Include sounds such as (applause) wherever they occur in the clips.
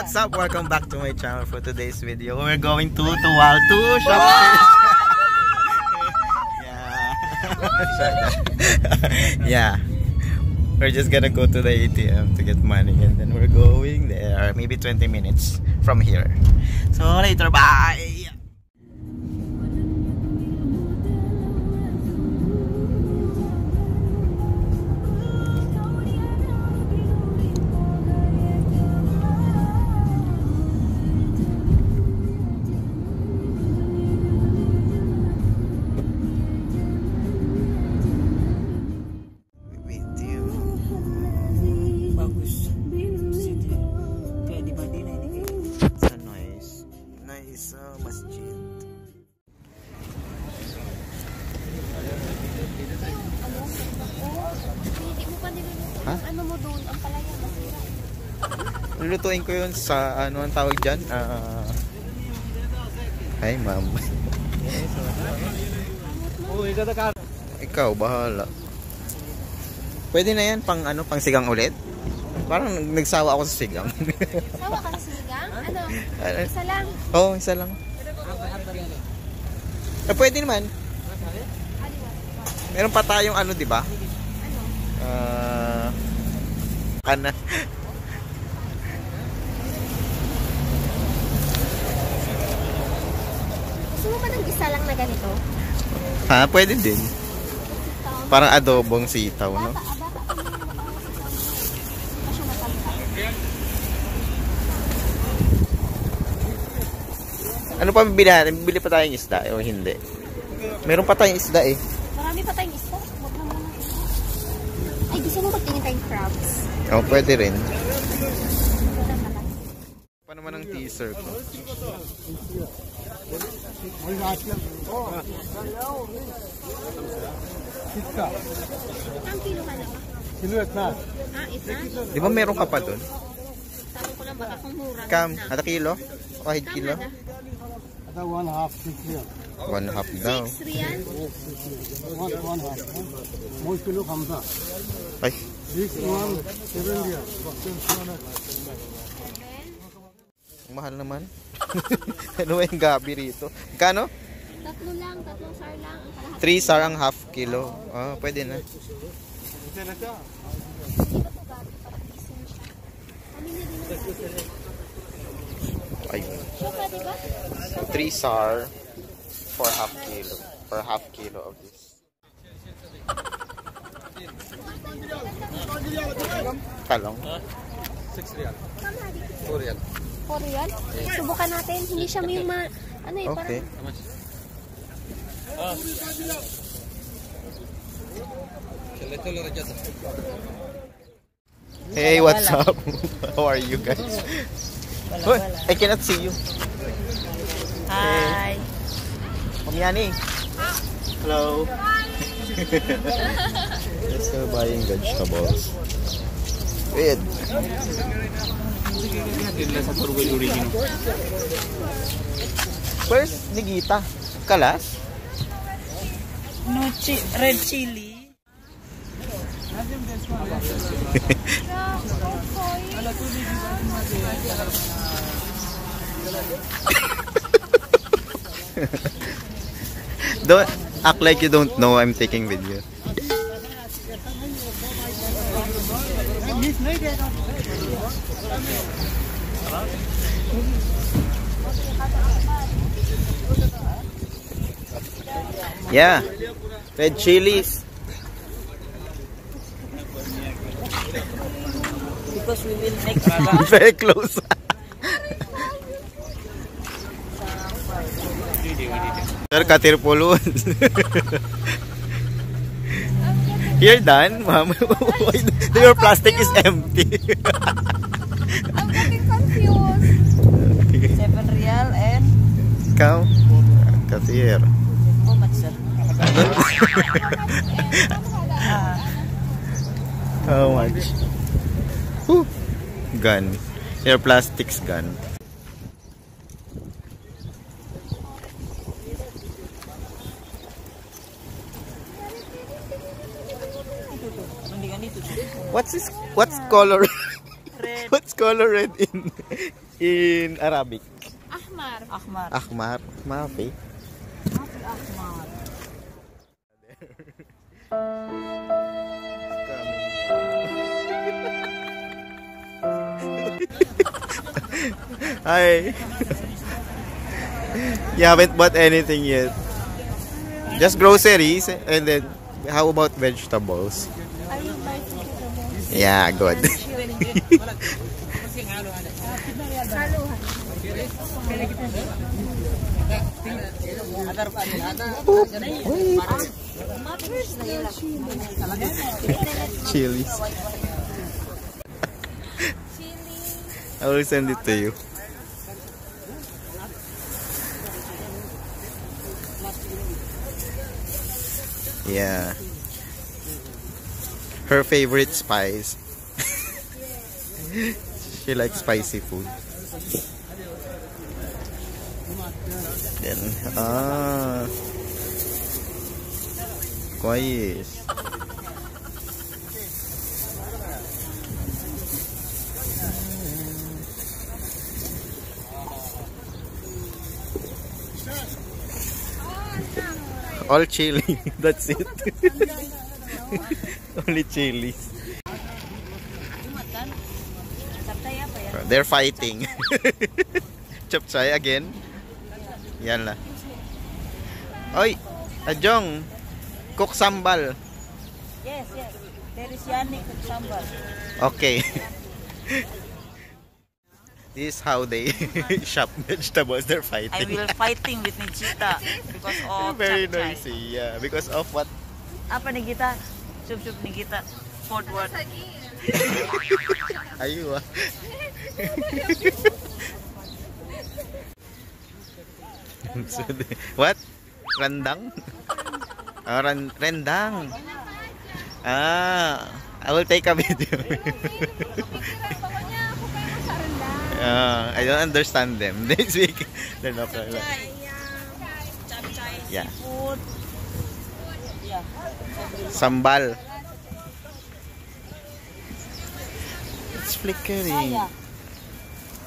what's up? Welcome back to my channel for today's video. We're going to Tuwal to shopping. (laughs) yeah. (laughs) yeah. We're just gonna go to the ATM to get money and then we're going there. Maybe 20 minutes from here. So later, bye! Lulutuin ko yun sa ano ang tawag dyan? Ah. Hi, ma'am. Ikaw, bahala. Pwede na yan pang ano, pang sigang ulit? Parang nagsawa ako sa sigang. Sawa ka sa sinigang? Ano? Ano? Isa lang. Oo, oh, isa lang. Eh, pwede naman. Meron pa tayong ano, di ba? Ano? Ah, kana. Gusto mo ba ng isa lang na ganito? ha, pwede din. Parang adobong sitaw, no? Siya matanda. Ano pa bibili natin? Bibili pa tayong isda o hindi? Meron pa tayong isda eh. Marami pa tayong muna. Ay, gusto mo magtingin tayong crabs? Oh, pwede rin. Pa naman ang teaser ko. Ang kilo ka na ba? Ah, isa? Di ba meron ka pa dun? Tanong ko lang baka kung mura Kam, na. ada kilo? Kahit Kam kilo? na. Ada one half six real. One half daw. Six real? One one half. More kilo kamsa. Ay, This one seven real. Mahal naman. (laughs) ano ba yung gabi rito? Kano? Tatlo lang, tatlong sar lang. Ang kalahati. 3 sar ang half kilo. Ah, pwede na. Parang decent siya. Pamilya din ng gabi. Ay, Shoka, di ba? 3 sar for half kilo. For half kilo of this. Talong? For real? Subukan natin. Hindi siya may ma... Ano eh, Okay. parang... Hey, what's up? (laughs) How are you guys? Wala. I cannot see you. Hi. Pamiyani. Hello. (laughs) Let's go buying vegetables. Wait. Where's Nigita? Kalas? No chi red chili. (laughs) Don't act like you don't know I'm taking video. Yeah. Red chilies. Because we will make. (laughs) Very close. Sir, katirpulun. (laughs) You're done, (laughs) ma'am. Your plastic is empty. I'm getting confused. Seven real and Ikaw? Kasir. how much sir? How much? Whew. Gun. Your plastics gun. What's this? What's color? Red. Color red in? (laughs) in Arabic? Ahmar. Ahmar. Ahmar. Mafi. Ahmar. Hi. you haven't bought anything yet. Just groceries and then how about vegetables? Are you buying vegetables? Yeah, good. (laughs) Chili. I will send it to you. Yeah. Her favorite spice. (laughs) She likes spicy food. Then, ah. Quiet. All chili, (laughs) that's it. (laughs) Only chilies. They're fighting. (laughs) Chapchay again. Yan la. Oy, Ajong. Cook sambal. Yes, yes. There is Yannick with sambal. Okay. (laughs) this is how they (laughs) shop vegetables. They're I fighting. will fighting with Nijita because of Very chapchay. noisy. Yeah, because of what? Apa ni kita? Sup sup Ayu ah. (laughs) What? Rendang? Ah, ran rendang. Ah, I will take a video. Ah, I don't understand them. (laughs) They speak. They're not. Chapchay. Chapchay. Yeah. Food. Yeah. Sambal. It's flickering. Kaya.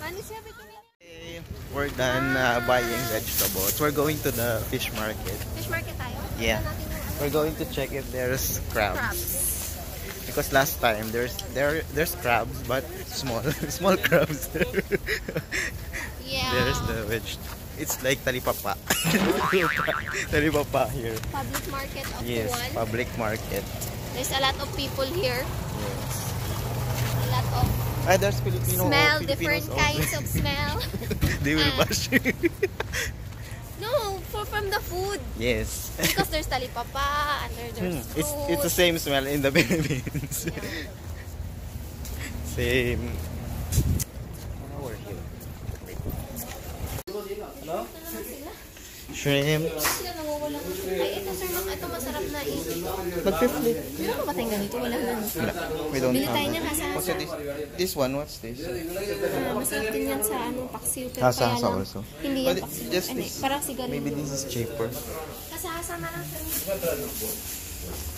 Ano siya bikini? Okay, We're done uh, buying vegetables. We're going to the fish market. Fish market tayo? Yeah. Tingnan natin yung We're going to check if there's crabs. crabs. Because last time there's there there's crabs but small (laughs) small crabs. (laughs) Yeah. there's the veg. It's like talipapa. (laughs) talipapa here. Public market of Yes, Juan. public market. There's a lot of people here. Yes. A lot of Ah, there's Filipino smell, Filipinos different also. kinds of smell. (laughs) they will Ah. bash. (laughs) no, for from the food. yes. Because there's talipapa and there, Hmm, there's It's it's the same smell in the (laughs) Philippines. same. Now we're here. Shrimp. Sila nawawala ng Ay, ito sir, mak- ito masarap na i- Mag-flip. Meron ka ba tayong ganito? Wala na. We don't Bili tayo have. hasa-hasa. What's this? This one, what's this? Ah, masarap din yan sa anong paksiw. Pero Hasa-hasa kaya lang, also. hindi But yan paksiw. just Ano, this. parang sigarilyo. Maybe this is cheaper. Hasa-hasa na lang sir.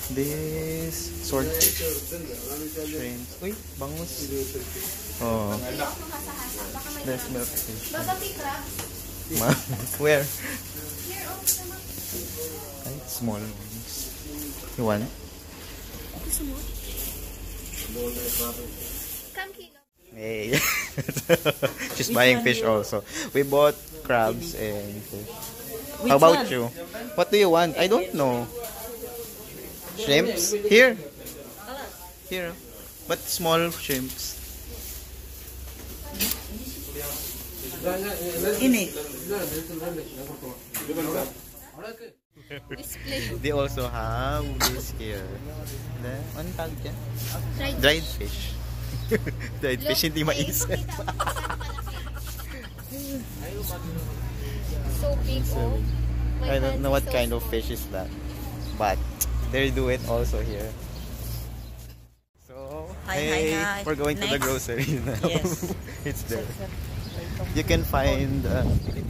This swordfish. Shrimp. Uy, bangus. Oh, hasa-hasa. Baka may there's crabs. milkfish. Baka may crabs. (laughs) Ma Where? Oh. Ay, small eh? (laughs) ones. You want? Gusto mo? Come. Hey. She's buying fish also. We bought crabs and fish. How about you? What do you want? I don't know. Shrimps? Here. Here. But small shrimps. Ini. They also have this here. The, ano tawag dyan? Dried Dried fish. (laughs) Dried fish, hindi Look, maisip. (laughs) So big, oh. I don't know is what so kind of fish is that. But they do it also here. So, Hi, hi, hey, hi. we're going to the Next. grocery (laughs) now. Yes. it's there you can find uh,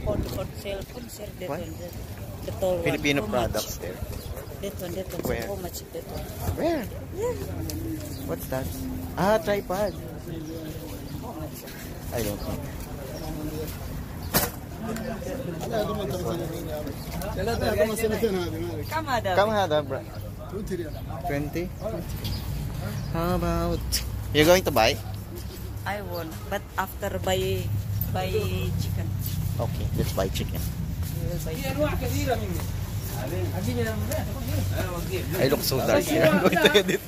for, for sale, for sale, that what? One, the, the tall Filipino one. products much? there. That one, that one. Where? How much that one? Where? Yeah. What's that? Ah, tripod. How much? I don't know. Come hada, bro. 20? How about... You're going to buy? I won't, but after buy buy chicken. Okay, let's buy chicken. We will buy I look so dark here. I'm going to edit.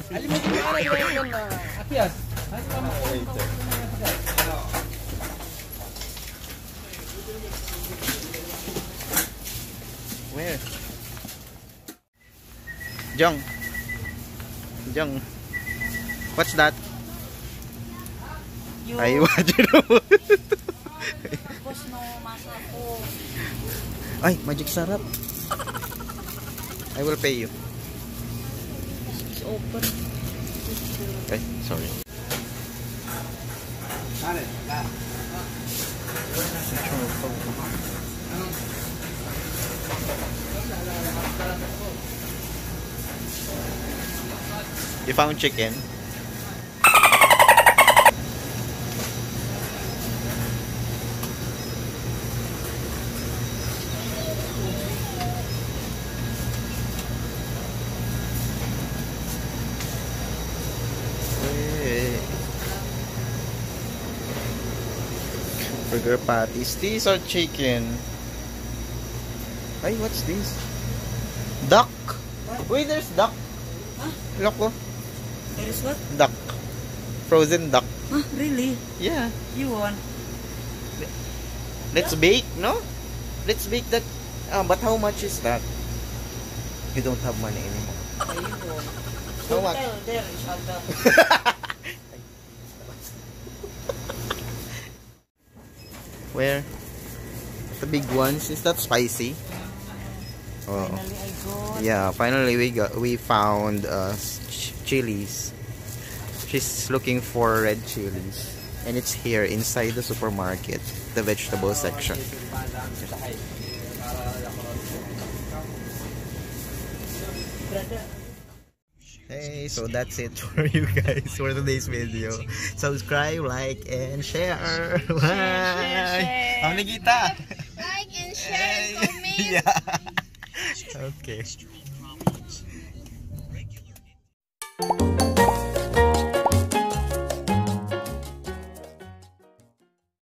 Where? Jong. Jong. What's that? You, Ay, (laughs) what you boss no masa ko. Ay, magic sarap. I will pay you. It's open. Okay, sorry. You found chicken? Burger patties. These are chicken. Ay, what's this? Duck. Wait, there's duck. Look, oh. There is what? Duck. Frozen duck. Huh, really? Yeah. You won. Let's bake, no? Let's bake that. Ah, but how much is that? You don't have money anymore. How much? Tell there, (laughs) Where? The big ones. Is that spicy? Oh. Finally, Yeah, finally we got we found uh ch- chilies. She's looking for red chilies and it's here inside the supermarket, the vegetable section. Hey, so that's it (laughs) for you guys for today's video. Subscribe, like, and share. Bye. share. Ang Nikita. Like and share, comment. (laughs) yeah. Okay.